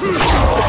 Hmm.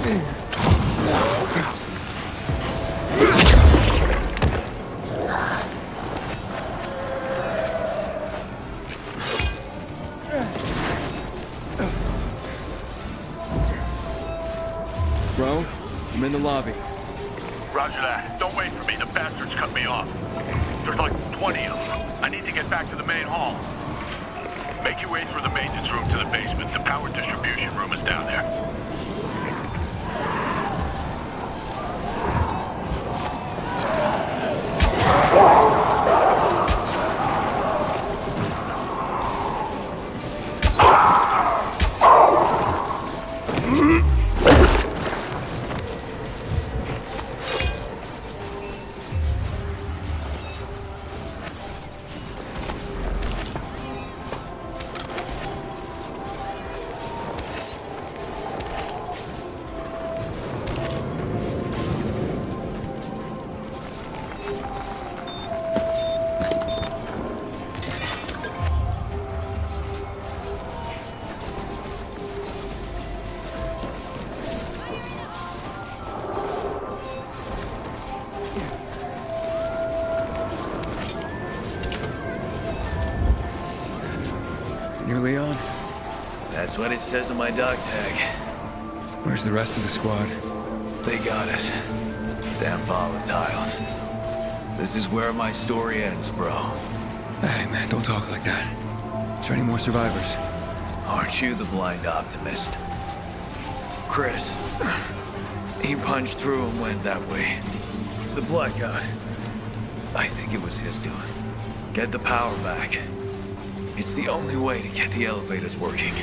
Bro, Near Leon? That's what it says on my dog tag. Where's the rest of the squad? They got us. Damn volatiles. This is where my story ends, bro. Hey, man, don't talk like that. Is there any more survivors? Aren't you the blind optimist? Chris. He punched through and went that way. The blood god. I think it was his doing. Get the power back. It's the only way to get the elevators working.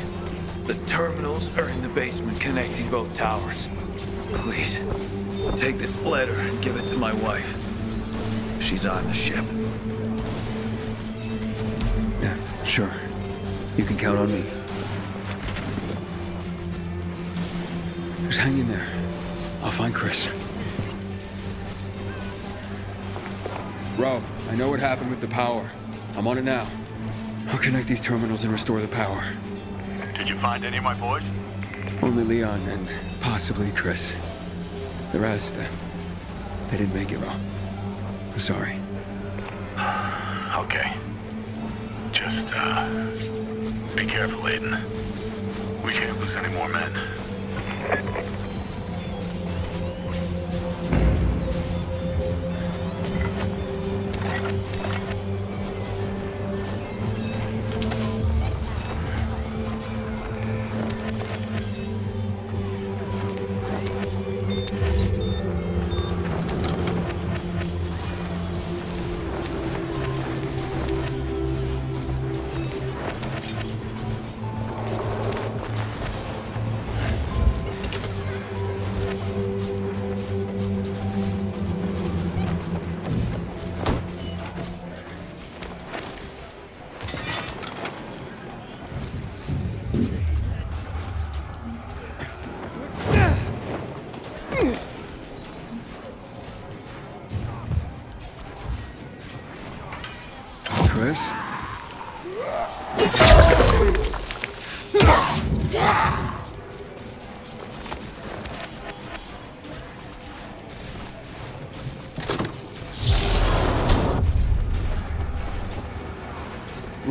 The terminals are in the basement connecting both towers. Please, take this letter and give it to my wife. She's on the ship. Yeah, sure. You can count on me. Just hang in there. I'll find Chris. Bro, I know what happened with the power. I'm on it now. I'll connect these terminals and restore the power. Did you find any of my boys? Only Leon and possibly Chris. The rest, uh, they didn't make it, bro. Sorry. Okay. Just Just, uh, be careful, Aiden. We can't lose any more men.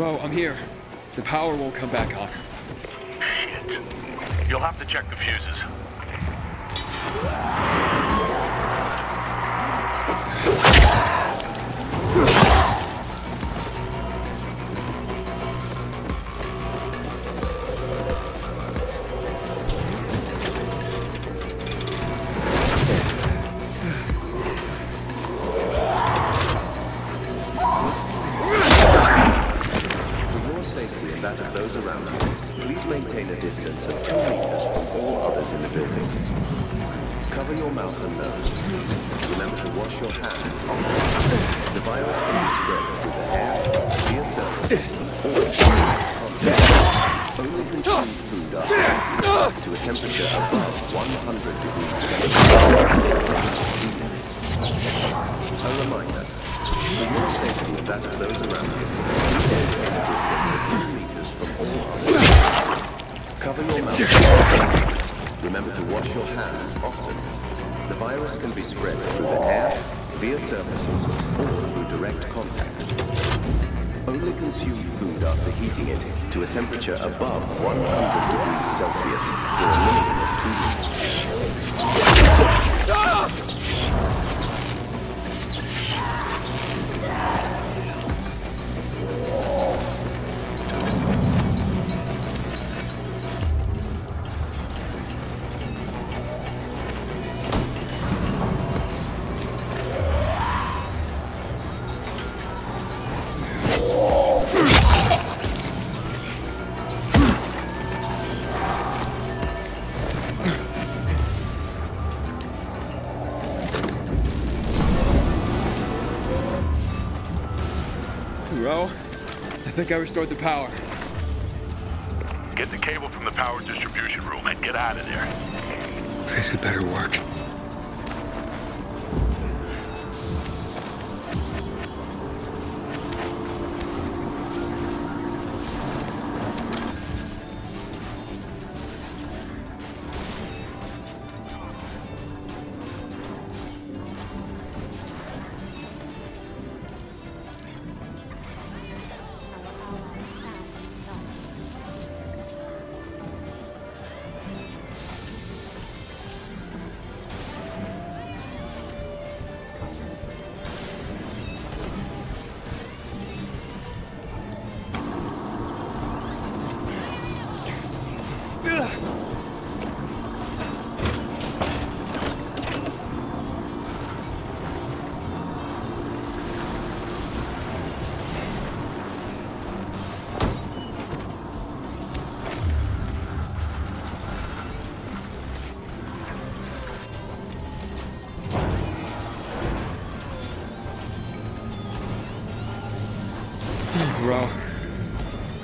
Rowe, I'm here. The power won't come back on. Shit. You'll have to check the fuses. To a temperature above 100 degrees Celsius. A reminder, for your safety and that of those around you, maintain a distance of two meters from all others. Cover your mouth. Remember to wash your hands often. The virus can be spread through the air, via surfaces, or through direct contact. Only consume food after heating it to a temperature above 100 degrees Celsius for a minimum of two Rowe, I think I restored the power. Get the cable from the power distribution room and get out of there. This had better work.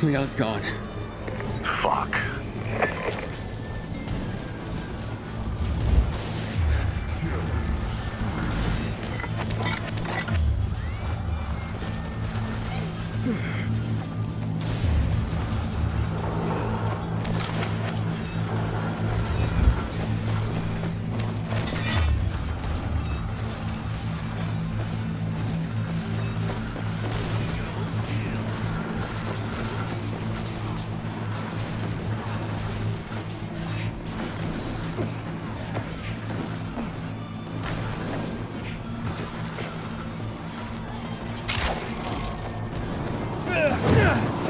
Leon's gone. Fuck. All right,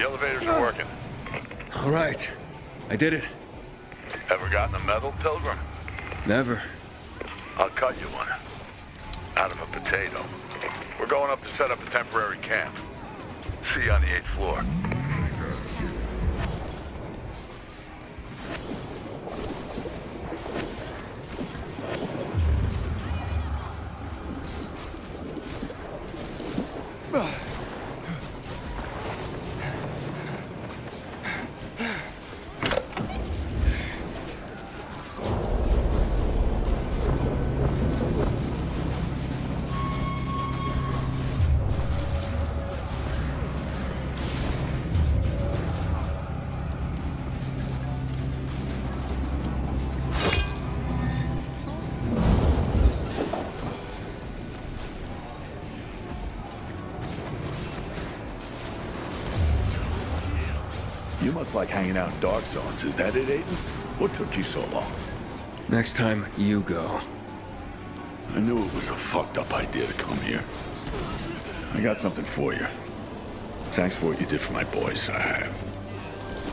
the elevators are working. All right. I did it. Ever gotten a medal, Pilgrim? Never. I'll cut you one. Out of a potato. We're going up to set up a temporary camp. See you on the eighth floor. Must like hanging out in dark zones. Is that it, Aiden? What took you so long? Next time, you go. I knew it was a fucked up idea to come here. I got something for you. Thanks for what you did for my boys. I...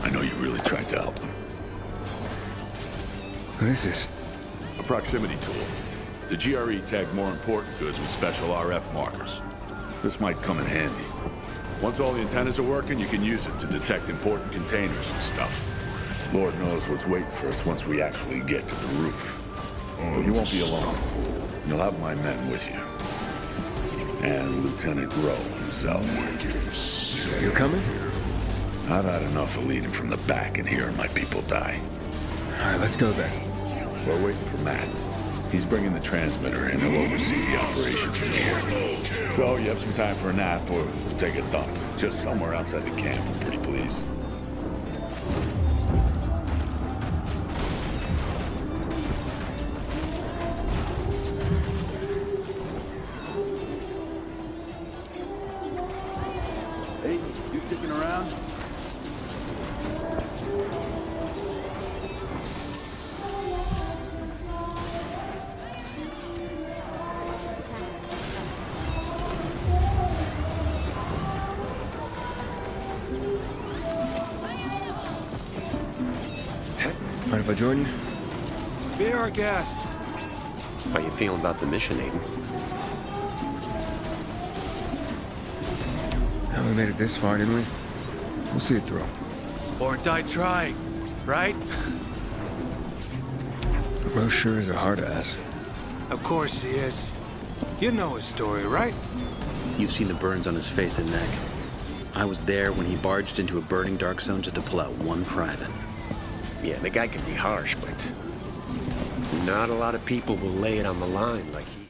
I know you really tried to help them. What is this? A proximity tool. The GRE tagged more important goods with special RF markers. This might come in handy. Once all the antennas are working, you can use it to detect important containers and stuff. Lord knows what's waiting for us once we actually get to the roof. But you won't be alone. You'll have my men with you. And Lieutenant Rowe himself. You're coming? I've had enough of leading from the back and hearing my people die. All right, let's go then. We're waiting for Matt. He's bringing the transmitter and he'll oversee the operation from here. So you have some time for a nap or take a dump. Just somewhere outside the camp, pretty please. If I join you? Be our guest. How you feeling about the mission, Aiden? Well, we made it this far, didn't we? We'll see it through. Or die trying, right? But Rowe sure is a hard ass. Of course he is. You know his story, right? You've seen the burns on his face and neck. I was there when he barged into a burning dark zone just to pull out one private. Yeah, the guy can be harsh, but not a lot of people will lay it on the line like he